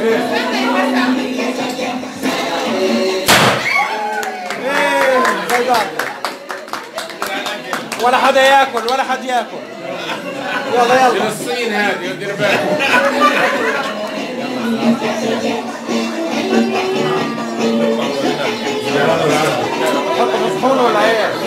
Yeah. حدا ياكل ولا حد ياكل. يلا يلا. من الصين هذه دير بالك ولا إيه